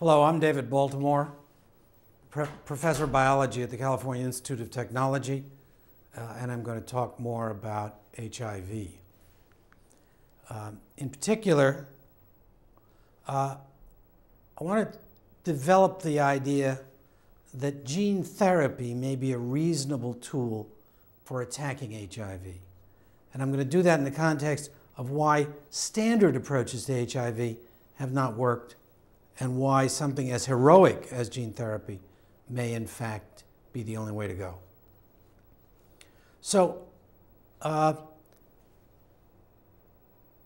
Hello, I'm David Baltimore, professor of biology at the California Institute of Technology, uh, and I'm going to talk more about HIV. Um, in particular, uh, I want to develop the idea that gene therapy may be a reasonable tool for attacking HIV. And I'm going to do that in the context of why standard approaches to HIV have not worked and why something as heroic as gene therapy may, in fact, be the only way to go. So, uh,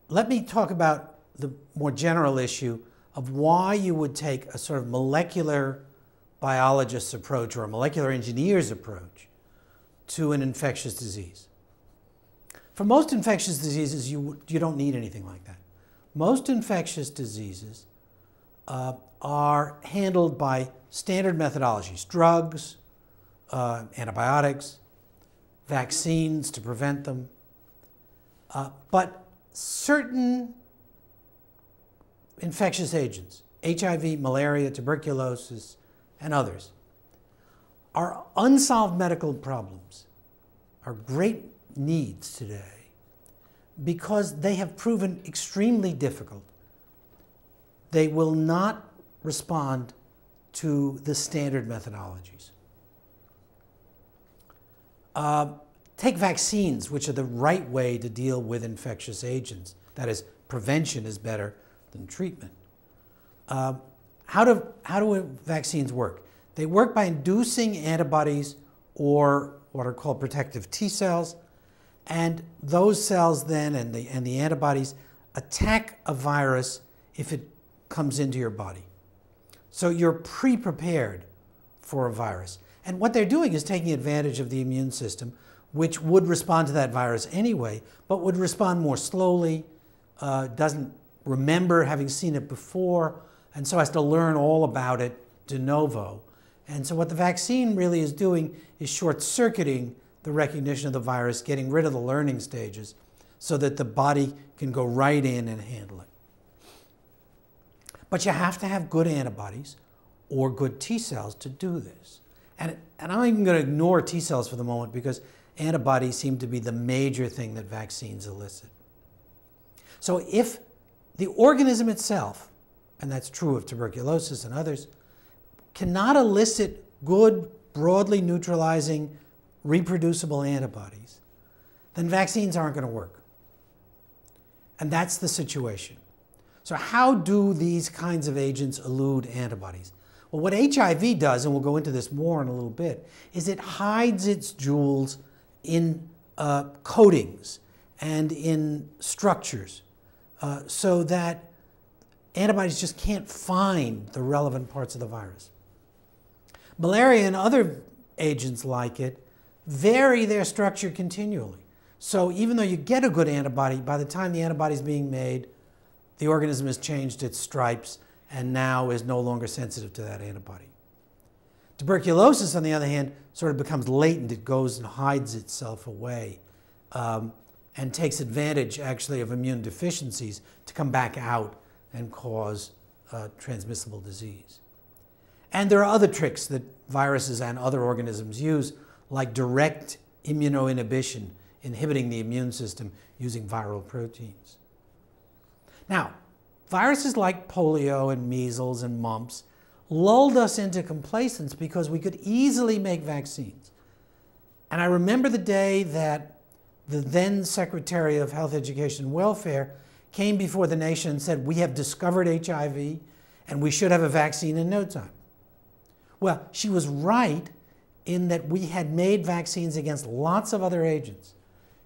let me talk about the more general issue of why you would take a sort of molecular biologist's approach or a molecular engineer's approach to an infectious disease. For most infectious diseases, you, you don't need anything like that. Most infectious diseases uh, are handled by standard methodologies drugs, uh, antibiotics, vaccines to prevent them. Uh, but certain infectious agents, HIV, malaria, tuberculosis, and others, are unsolved medical problems, are great needs today because they have proven extremely difficult they will not respond to the standard methodologies. Uh, take vaccines, which are the right way to deal with infectious agents. That is, prevention is better than treatment. Uh, how, do, how do vaccines work? They work by inducing antibodies or what are called protective T cells, and those cells then and the, and the antibodies attack a virus if it comes into your body. So you're pre prepared for a virus. And what they're doing is taking advantage of the immune system, which would respond to that virus anyway, but would respond more slowly, uh, doesn't remember having seen it before, and so has to learn all about it de novo. And so, what the vaccine really is doing is short circuiting the recognition of the virus, getting rid of the learning stages, so that the body can go right in and handle it. But you have to have good antibodies or good T cells to do this. And, and I'm even going to ignore T cells for the moment because antibodies seem to be the major thing that vaccines elicit. So if the organism itself, and that's true of tuberculosis and others, cannot elicit good, broadly neutralizing, reproducible antibodies, then vaccines aren't going to work. And that's the situation. So, how do these kinds of agents elude antibodies? Well, what HIV does, and we'll go into this more in a little bit, is it hides its jewels in uh, coatings and in structures uh, so that antibodies just can't find the relevant parts of the virus. Malaria and other agents like it vary their structure continually. So even though you get a good antibody, by the time the antibody is being made, the organism has changed its stripes and now is no longer sensitive to that antibody. Tuberculosis, on the other hand, sort of becomes latent. It goes and hides itself away um, and takes advantage, actually, of immune deficiencies to come back out and cause uh, transmissible disease. And there are other tricks that viruses and other organisms use, like direct immunoinhibition, inhibiting the immune system using viral proteins. Now, viruses like polio and measles and mumps lulled us into complacence because we could easily make vaccines. And I remember the day that the then Secretary of Health, Education, and Welfare came before the nation and said, We have discovered HIV and we should have a vaccine in no time. Well, she was right in that we had made vaccines against lots of other agents.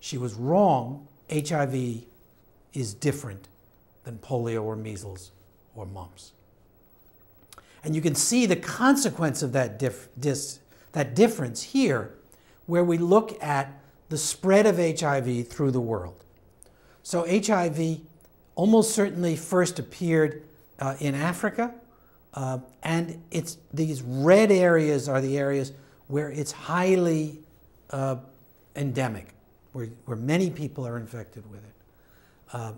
She was wrong. HIV is different than polio or measles or mumps. And you can see the consequence of that, dif- dis- that difference here, where we look at the spread of HIV through the world. So, HIV almost certainly first appeared uh, in Africa, uh, and it's, these red areas are the areas where it's highly uh, endemic, where, where many people are infected with it. Uh,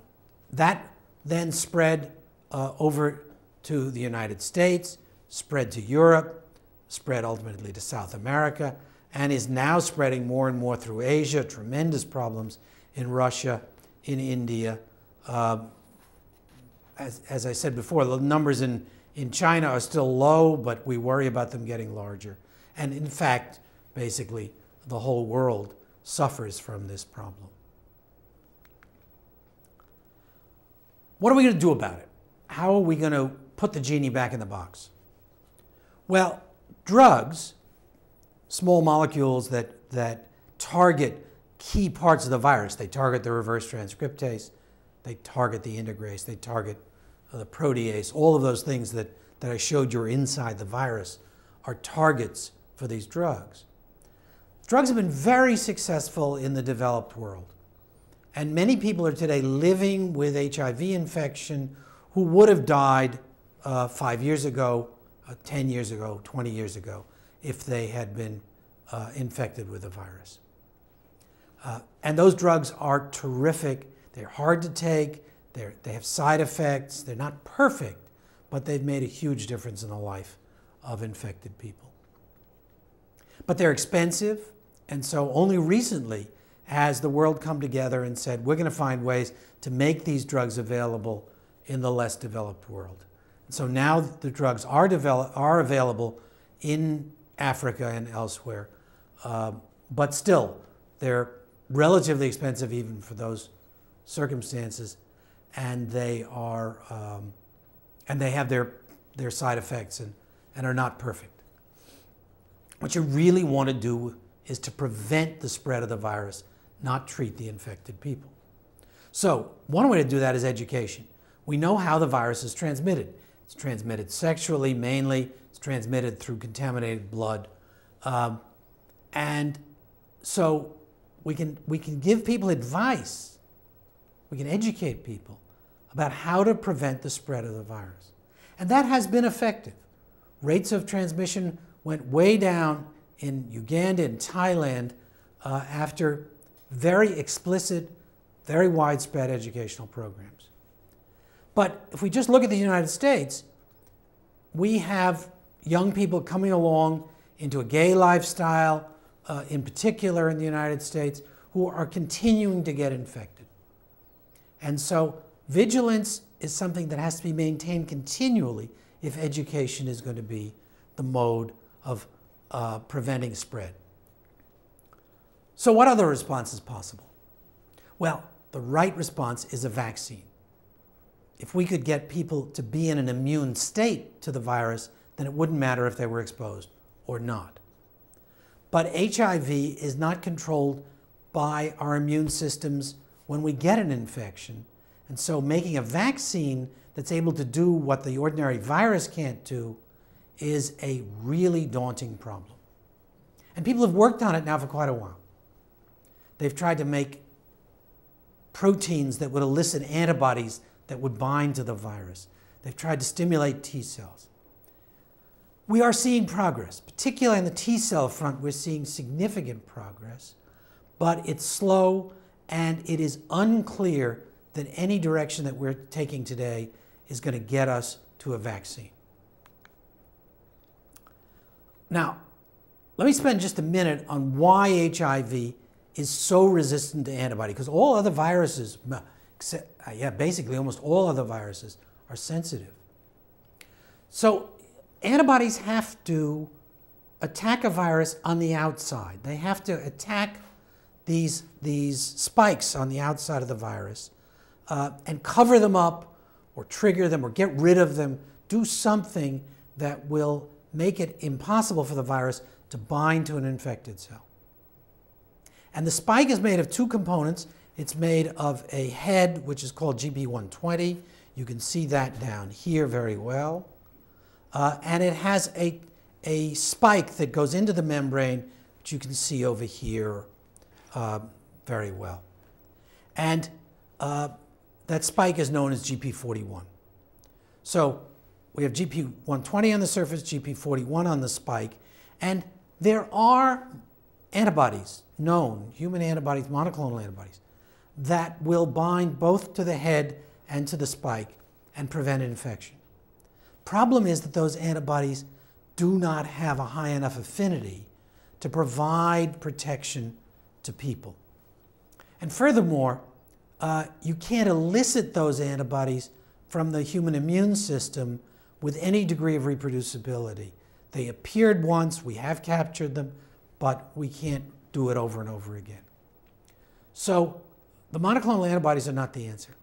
that then spread uh, over to the United States, spread to Europe, spread ultimately to South America, and is now spreading more and more through Asia. Tremendous problems in Russia, in India. Uh, as, as I said before, the numbers in, in China are still low, but we worry about them getting larger. And in fact, basically, the whole world suffers from this problem. What are we going to do about it? How are we going to put the genie back in the box? Well, drugs, small molecules that, that target key parts of the virus, they target the reverse transcriptase, they target the integrase, they target uh, the protease, all of those things that, that I showed you are inside the virus are targets for these drugs. Drugs have been very successful in the developed world. And many people are today living with HIV infection who would have died uh, five years ago, uh, 10 years ago, 20 years ago, if they had been uh, infected with the virus. Uh, and those drugs are terrific. They're hard to take, they're, they have side effects, they're not perfect, but they've made a huge difference in the life of infected people. But they're expensive, and so only recently has the world come together and said, we're going to find ways to make these drugs available in the less developed world. So now the drugs are, develop, are available in Africa and elsewhere, uh, but still, they're relatively expensive even for those circumstances, and they are um, and they have their their side effects and, and are not perfect. What you really want to do is to prevent the spread of the virus, not treat the infected people. So, one way to do that is education. We know how the virus is transmitted. It's transmitted sexually mainly, it's transmitted through contaminated blood. Um, and so we can, we can give people advice, we can educate people about how to prevent the spread of the virus. And that has been effective. Rates of transmission went way down in Uganda and Thailand uh, after very explicit, very widespread educational programs. But if we just look at the United States, we have young people coming along into a gay lifestyle, uh, in particular in the United States, who are continuing to get infected. And so vigilance is something that has to be maintained continually if education is going to be the mode of uh, preventing spread. So, what other response is possible? Well, the right response is a vaccine. If we could get people to be in an immune state to the virus, then it wouldn't matter if they were exposed or not. But HIV is not controlled by our immune systems when we get an infection. And so making a vaccine that's able to do what the ordinary virus can't do is a really daunting problem. And people have worked on it now for quite a while. They've tried to make proteins that would elicit antibodies that would bind to the virus. They've tried to stimulate T cells. We are seeing progress, particularly on the T cell front, we're seeing significant progress, but it's slow and it is unclear that any direction that we're taking today is going to get us to a vaccine. Now, let me spend just a minute on why HIV is so resistant to antibody, because all other viruses, except, uh, yeah, basically almost all other viruses are sensitive. So antibodies have to attack a virus on the outside. They have to attack these, these spikes on the outside of the virus uh, and cover them up or trigger them or get rid of them, do something that will make it impossible for the virus to bind to an infected cell. And the spike is made of two components. It's made of a head, which is called GP120. You can see that down here very well. Uh, and it has a, a spike that goes into the membrane, which you can see over here uh, very well. And uh, that spike is known as GP41. So we have GP120 on the surface, GP41 on the spike, and there are antibodies known, human antibodies, monoclonal antibodies, that will bind both to the head and to the spike and prevent infection. Problem is that those antibodies do not have a high enough affinity to provide protection to people. And furthermore, uh, you can't elicit those antibodies from the human immune system with any degree of reproducibility. They appeared once, we have captured them, but we can't do it over and over again. So the monoclonal antibodies are not the answer.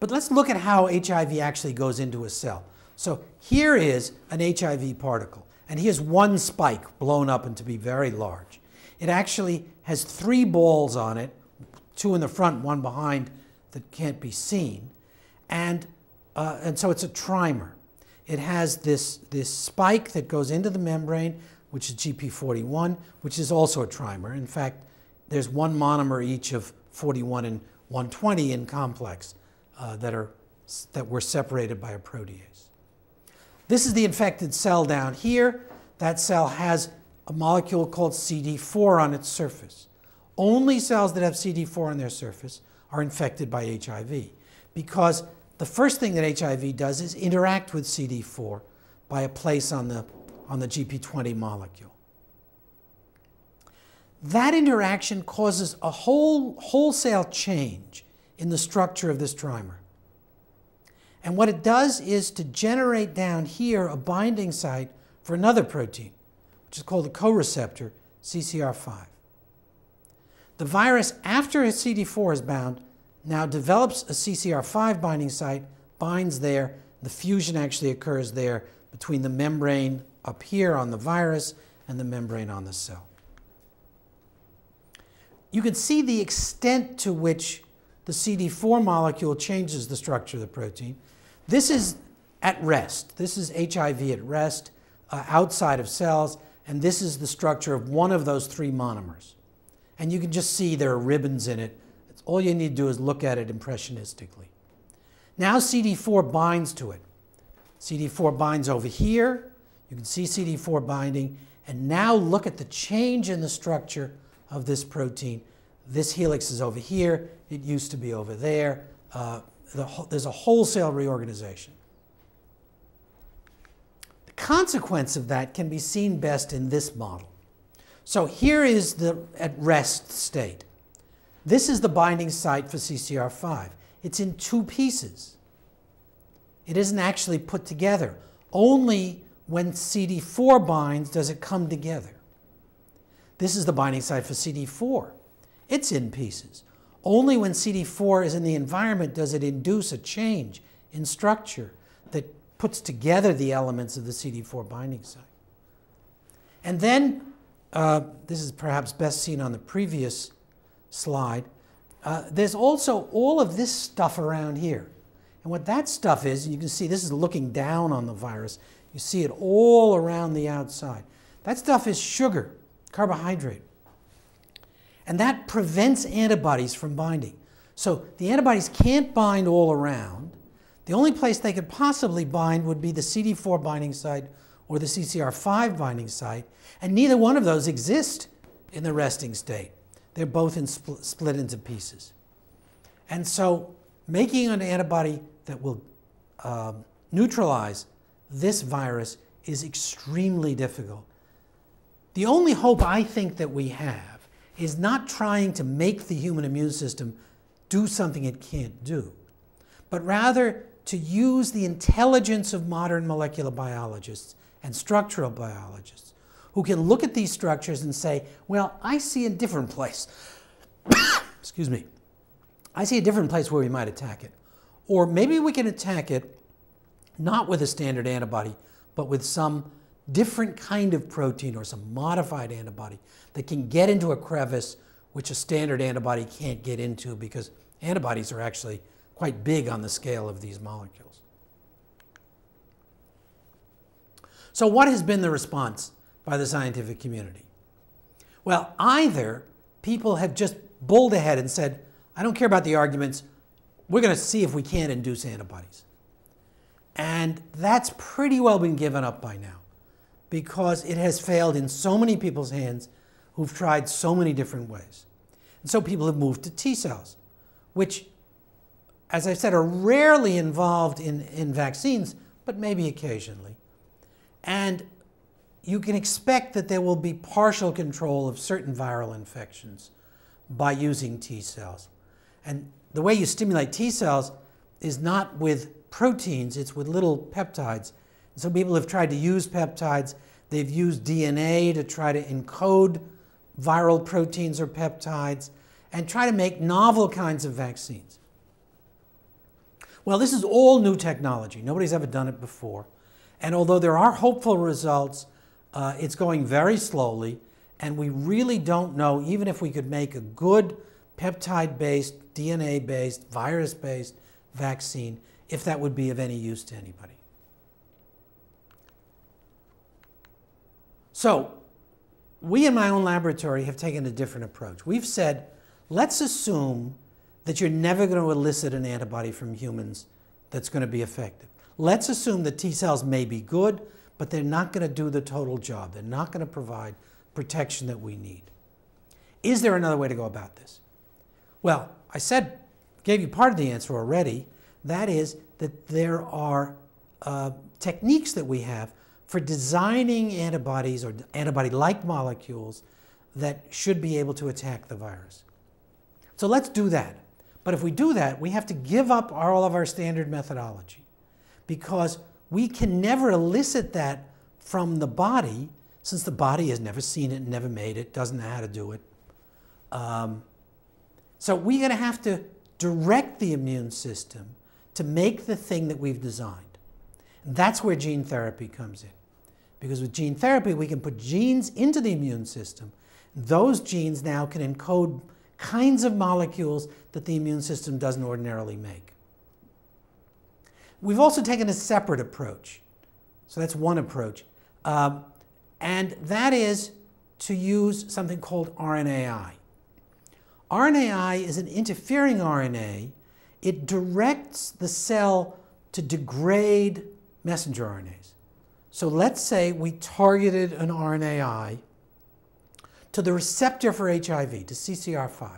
But let's look at how HIV actually goes into a cell. So here is an HIV particle, and here's one spike blown up into be very large. It actually has three balls on it, two in the front, one behind that can't be seen. And, uh, and so it's a trimer. It has this, this spike that goes into the membrane, which is GP41, which is also a trimer. In fact, there's one monomer each of 41 and 120 in complex uh, that, are, that were separated by a protease. This is the infected cell down here. That cell has a molecule called CD4 on its surface. Only cells that have CD4 on their surface are infected by HIV because the first thing that HIV does is interact with CD4 by a place on the, on the GP20 molecule. That interaction causes a whole wholesale change in the structure of this trimer. And what it does is to generate down here a binding site for another protein, which is called the co-receptor, CCR5. The virus, after its CD4 is bound, now develops a CCR5 binding site, binds there, the fusion actually occurs there between the membrane up here on the virus and the membrane on the cell. You can see the extent to which the CD4 molecule changes the structure of the protein. This is at rest. This is HIV at rest uh, outside of cells, and this is the structure of one of those three monomers. And you can just see there are ribbons in it. All you need to do is look at it impressionistically. Now CD4 binds to it. CD4 binds over here. You can see CD4 binding. And now look at the change in the structure of this protein. This helix is over here. It used to be over there. Uh, the, there's a wholesale reorganization. The consequence of that can be seen best in this model. So here is the at rest state. This is the binding site for CCR5. It's in two pieces. It isn't actually put together. Only when CD4 binds does it come together. This is the binding site for CD4. It's in pieces. Only when CD4 is in the environment does it induce a change in structure that puts together the elements of the CD4 binding site. And then, uh, this is perhaps best seen on the previous slide, uh, there's also all of this stuff around here. And what that stuff is, you can see this is looking down on the virus. You see it all around the outside. That stuff is sugar, carbohydrate. And that prevents antibodies from binding. So the antibodies can't bind all around. The only place they could possibly bind would be the CD4 binding site or the CCR5 binding site, and neither one of those exist in the resting state. They're both in spl split into pieces. And so making an antibody that will uh, neutralize this virus is extremely difficult. The only hope I think that we have is not trying to make the human immune system do something it can't do, but rather to use the intelligence of modern molecular biologists and structural biologists who can look at these structures and say, well, I see a different place. Excuse me. I see a different place where we might attack it. Or maybe we can attack it not with a standard antibody, but with some different kind of protein or some modified antibody that can get into a crevice which a standard antibody can't get into because antibodies are actually quite big on the scale of these molecules. So what has been the response by the scientific community? Well, either people have just bulled ahead and said, I don't care about the arguments, we're going to see if we can induce antibodies. And that's pretty well been given up by now because it has failed in so many people's hands who've tried so many different ways. And so people have moved to T cells, which as I said, are rarely involved in, in vaccines, but maybe occasionally. And you can expect that there will be partial control of certain viral infections by using T cells. And the way you stimulate T cells is not with proteins, it's with little peptides. So people have tried to use peptides. They've used DNA to try to encode viral proteins or peptides and try to make novel kinds of vaccines. Well, this is all new technology. Nobody's ever done it before. And although there are hopeful results, uh, it's going very slowly, and we really don't know, even if we could make a good peptide based, DNA based, virus based vaccine, if that would be of any use to anybody. So, we in my own laboratory have taken a different approach. We've said, let's assume that you're never going to elicit an antibody from humans that's going to be effective. Let's assume that T cells may be good, but they're not going to do the total job. They're not going to provide protection that we need. Is there another way to go about this? Well, I said, gave you part of the answer already. That is that there are uh, techniques that we have for designing antibodies or antibody like molecules that should be able to attack the virus. So let's do that. But if we do that, we have to give up all of our standard methodology because we can never elicit that from the body since the body has never seen it, never made it, doesn't know how to do it. Um, so we're going to have to direct the immune system to make the thing that we've designed. And that's where gene therapy comes in. Because with gene therapy, we can put genes into the immune system. Those genes now can encode kinds of molecules that the immune system doesn't ordinarily make. We've also taken a separate approach. So that's one approach. Um, and that is to use something called RNAi. RNAi is an interfering RNA. It directs the cell to degrade messenger RNAs. So let's say we targeted an RNAi to the receptor for HIV, to CCR5.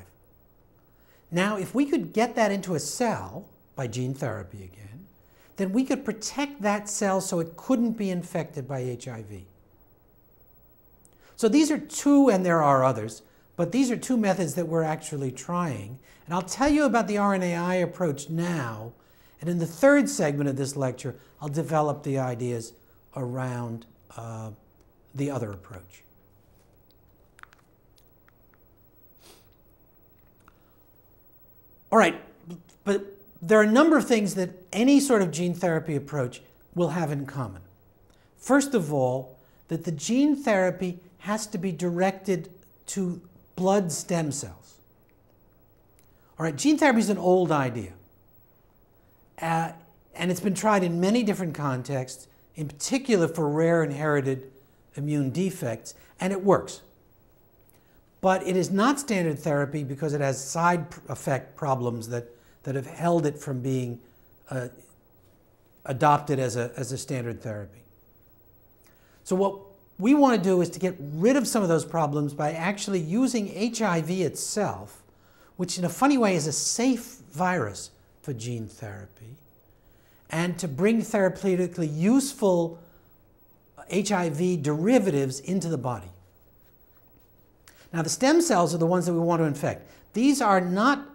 Now, if we could get that into a cell by gene therapy again, then we could protect that cell so it couldn't be infected by HIV. So these are two, and there are others, but these are two methods that we're actually trying. And I'll tell you about the RNAi approach now. And in the third segment of this lecture, I'll develop the ideas around uh, the other approach. All right, but there are a number of things that any sort of gene therapy approach will have in common. First of all, that the gene therapy has to be directed to blood stem cells. All right, gene therapy is an old idea. Uh, and it's been tried in many different contexts, in particular for rare inherited immune defects, and it works. But it is not standard therapy because it has side effect problems that, that have held it from being uh, adopted as a, as a standard therapy. So what we want to do is to get rid of some of those problems by actually using HIV itself, which in a funny way is a safe virus for gene therapy, and to bring therapeutically useful HIV derivatives into the body. Now, the stem cells are the ones that we want to infect. These are not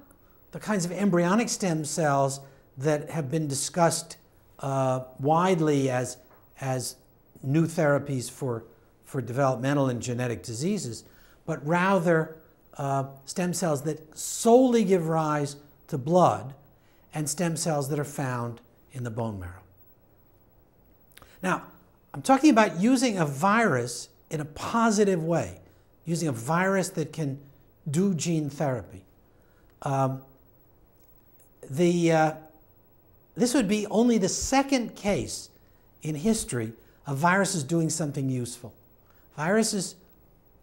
the kinds of embryonic stem cells that have been discussed uh, widely as, as new therapies for, for developmental and genetic diseases, but rather uh, stem cells that solely give rise to blood and stem cells that are found in the bone marrow. Now, I'm talking about using a virus in a positive way, using a virus that can do gene therapy. Um, the, uh, this would be only the second case in history of viruses doing something useful. Viruses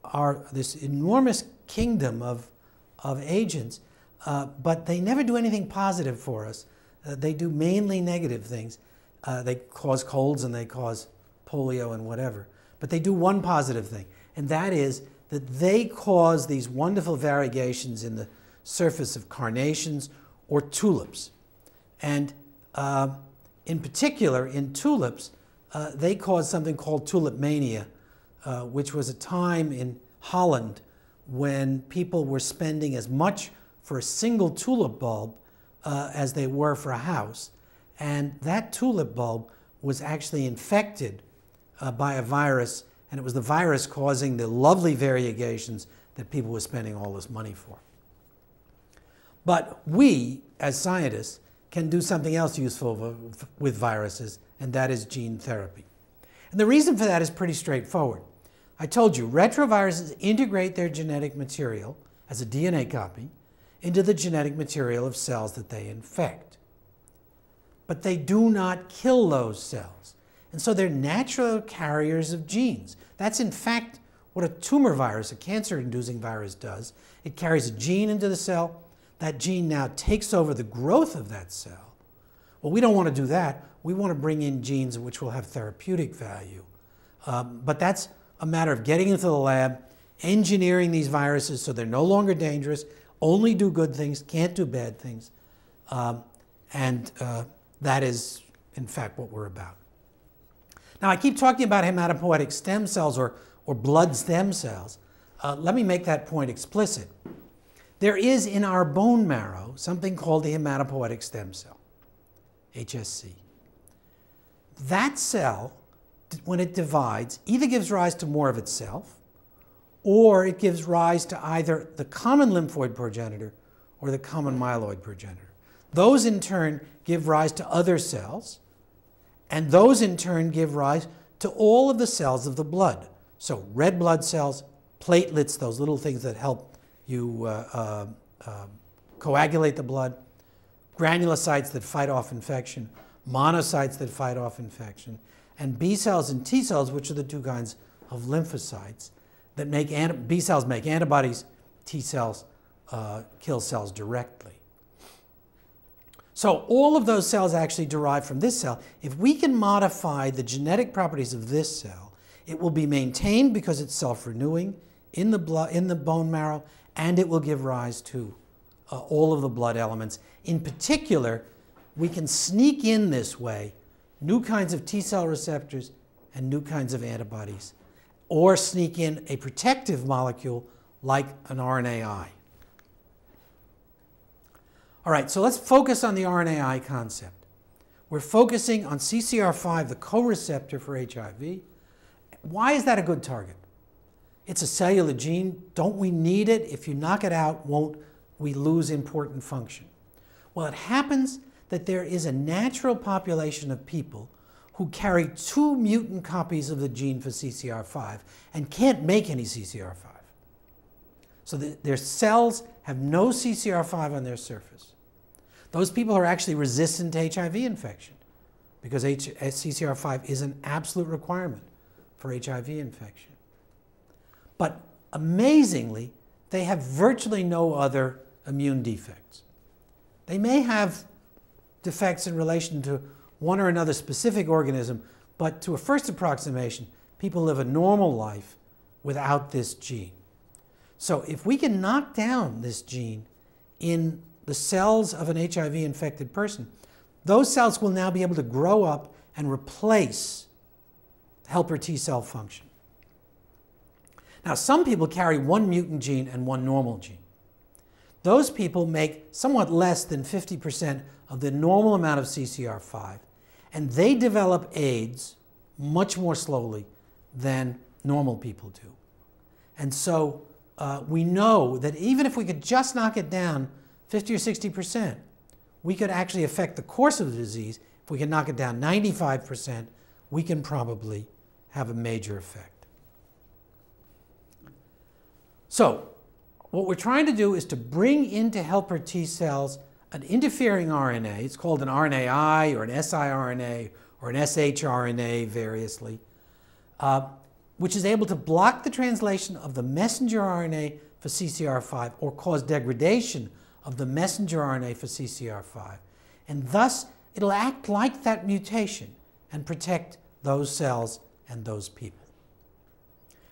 are this enormous kingdom of, of agents, uh, but they never do anything positive for us. Uh, they do mainly negative things. Uh, they cause colds and they cause polio and whatever. But they do one positive thing, and that is that they cause these wonderful variegations in the surface of carnations or tulips. And uh, in particular, in tulips, uh, they caused something called tulip mania, uh, which was a time in Holland when people were spending as much for a single tulip bulb uh, as they were for a house. And that tulip bulb was actually infected uh, by a virus, and it was the virus causing the lovely variegations that people were spending all this money for. But we, as scientists, can do something else useful with viruses, and that is gene therapy. And the reason for that is pretty straightforward. I told you, retroviruses integrate their genetic material as a DNA copy into the genetic material of cells that they infect. But they do not kill those cells. And so they're natural carriers of genes. That's in fact what a tumor virus, a cancer inducing virus, does. It carries a gene into the cell. That gene now takes over the growth of that cell. Well, we don't want to do that. We want to bring in genes which will have therapeutic value. Um, but that's a matter of getting into the lab, engineering these viruses so they're no longer dangerous, only do good things, can't do bad things. Um, and uh, that is, in fact, what we're about. Now, I keep talking about hematopoietic stem cells or, or blood stem cells. Uh, let me make that point explicit. There is in our bone marrow something called the hematopoietic stem cell, HSC. That cell, when it divides, either gives rise to more of itself or it gives rise to either the common lymphoid progenitor or the common myeloid progenitor. Those in turn give rise to other cells, and those in turn give rise to all of the cells of the blood. So red blood cells, platelets, those little things that help you uh, uh, coagulate the blood, granulocytes that fight off infection, monocytes that fight off infection, and B cells and T cells, which are the two kinds of lymphocytes that make B cells make antibodies, T cells uh, kill cells directly. So all of those cells actually derive from this cell. If we can modify the genetic properties of this cell, it will be maintained because it's self-renewing in the blood, in the bone marrow, and it will give rise to uh, all of the blood elements. In particular, we can sneak in this way new kinds of T cell receptors and new kinds of antibodies or sneak in a protective molecule like an RNAi. All right, so let's focus on the RNAi concept. We're focusing on CCR5, the co-receptor for HIV. Why is that a good target? It's a cellular gene. Don't we need it? If you knock it out, won't we lose important function? Well, it happens that there is a natural population of people who carry two mutant copies of the gene for CCR5 and can't make any CCR5. So the, their cells have no CCR5 on their surface. Those people are actually resistant to HIV infection because H CCR5 is an absolute requirement for HIV infection. But amazingly, they have virtually no other immune defects. They may have defects in relation to one or another specific organism, but to a first approximation, people live a normal life without this gene. So if we can knock down this gene in the cells of an HIV infected person, those cells will now be able to grow up and replace helper T cell function. Now, some people carry one mutant gene and one normal gene. Those people make somewhat less than 50% of the normal amount of CCR5, and they develop AIDS much more slowly than normal people do. And so uh, we know that even if we could just knock it down 50 or 60%, we could actually affect the course of the disease. If we can knock it down 95%, we can probably have a major effect. So, what we're trying to do is to bring into helper T cells an interfering RNA, it's called an RNAi or an siRNA or an shRNA variously, uh, which is able to block the translation of the messenger RNA for CCR5 or cause degradation of the messenger RNA for CCR5. And thus, it'll act like that mutation and protect those cells and those people.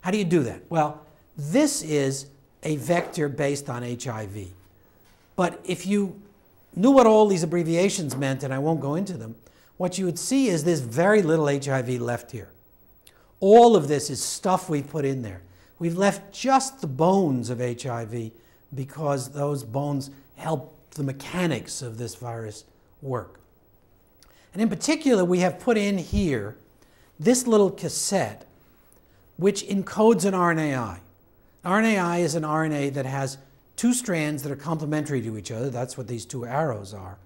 How do you do that? Well, this is a vector based on HIV. But if you knew what all these abbreviations meant, and I won't go into them, what you would see is there's very little HIV left here. All of this is stuff we've put in there. We've left just the bones of HIV because those bones help the mechanics of this virus work. And in particular, we have put in here this little cassette, which encodes an RNAi. RNAi is an RNA that has two strands that are complementary to each other. That's what these two arrows are.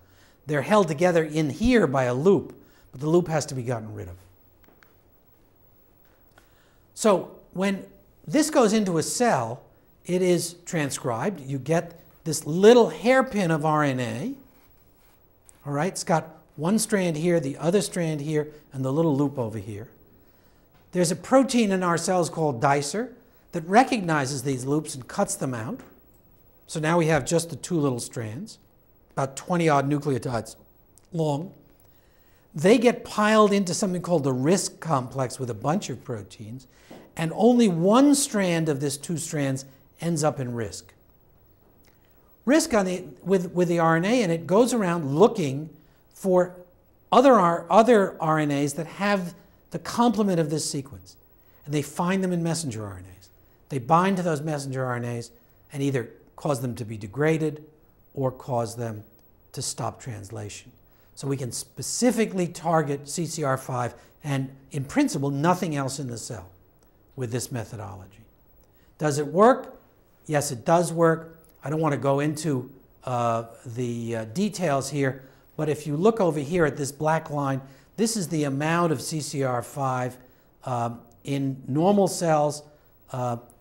They're held together in here by a loop, but the loop has to be gotten rid of. So when this goes into a cell, it is transcribed. You get this little hairpin of RNA. All right, it's got one strand here, the other strand here, and the little loop over here. There's a protein in our cells called dicer that recognizes these loops and cuts them out. So now we have just the two little strands, about 20 odd nucleotides long. They get piled into something called the RISC complex with a bunch of proteins, and only one strand of this two strands ends up in RISC. RISC on the, with, with the RNA in it goes around looking for other, other RNAs that have the complement of this sequence, and they find them in messenger RNAs. They bind to those messenger RNAs and either cause them to be degraded, or cause them to stop translation. So we can specifically target CCR5 and, in principle, nothing else in the cell with this methodology. Does it work? Yes, it does work. I don't want to go into uh, the uh, details here, but if you look over here at this black line, this is the amount of CCR5 um, in normal cells.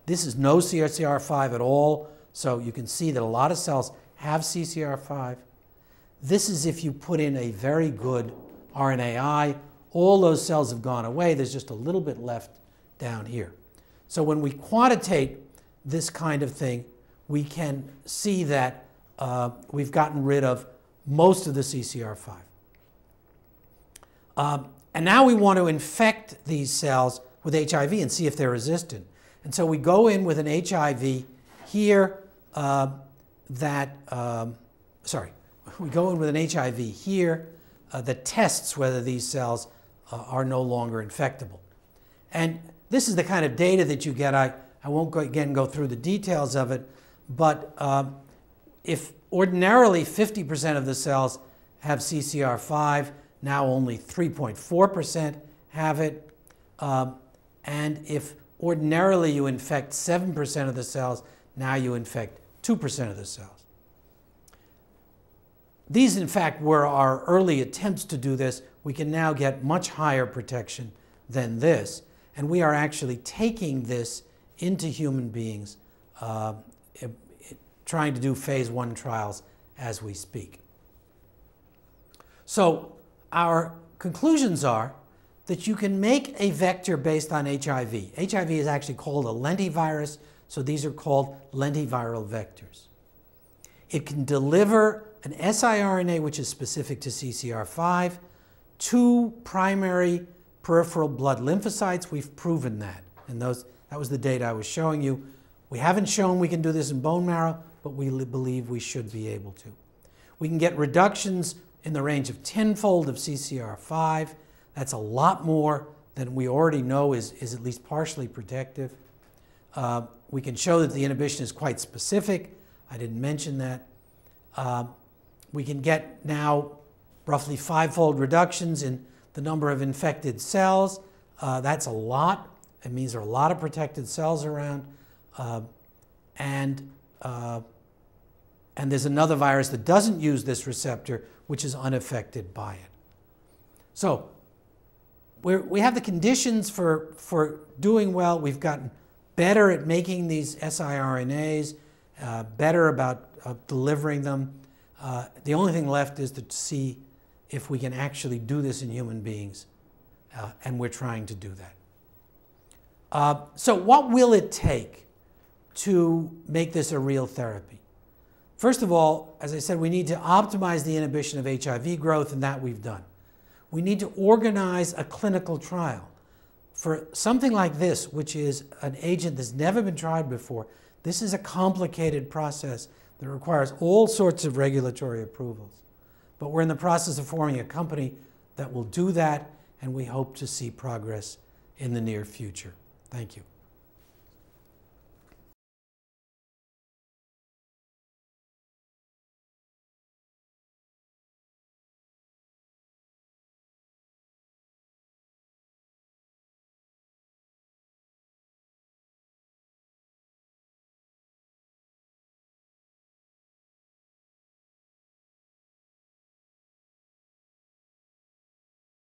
This is no CCR5 at all. So you can see that a lot of cells have CCR5. This is if you put in a very good RNAi. All those cells have gone away. There's just a little bit left down here. So when we quantitate this kind of thing, we can see that uh, we've gotten rid of most of the CCR5. Um, and now we want to infect these cells with HIV and see if they're resistant. And so we go in with an HIV here uh, that, um, sorry, we go in with an HIV here uh, that tests whether these cells uh, are no longer infectable. And this is the kind of data that you get. I, I won't go, again go through the details of it, but um, if ordinarily 50% of the cells have CCR5, now only 3.4% have it. Um, and if ordinarily you infect 7% of the cells, now you infect 2% of the cells. These, in fact, were our early attempts to do this. We can now get much higher protection than this. And we are actually taking this into human beings, uh, trying to do phase one trials as we speak. So, our conclusions are that you can make a vector based on HIV. HIV is actually called a lentivirus. So these are called lentiviral vectors. It can deliver an siRNA, which is specific to CCR5, to primary peripheral blood lymphocytes. We've proven that. And those, that was the data I was showing you. We haven't shown we can do this in bone marrow, but we believe we should be able to. We can get reductions in the range of tenfold of CCR5. That's a lot more than we already know is, is at least partially protective. Uh, we can show that the inhibition is quite specific. I didn't mention that. Uh, we can get now roughly fivefold reductions in the number of infected cells. Uh, that's a lot. It means there are a lot of protected cells around. Uh, and, uh, and there's another virus that doesn't use this receptor, which is unaffected by it. So we we have the conditions for, for doing well. We've gotten better at making these siRNAs, uh, better about uh, delivering them. Uh, the only thing left is to see if we can actually do this in human beings, uh, and we're trying to do that. Uh, so, what will it take to make this a real therapy? First of all, as I said, we need to optimize the inhibition of HIV growth, and that we've done. We need to organize a clinical trial for something like this, which is an agent that's never been tried before, this is a complicated process that requires all sorts of regulatory approvals. But we're in the process of forming a company that will do that, and we hope to see progress in the near future. Thank you.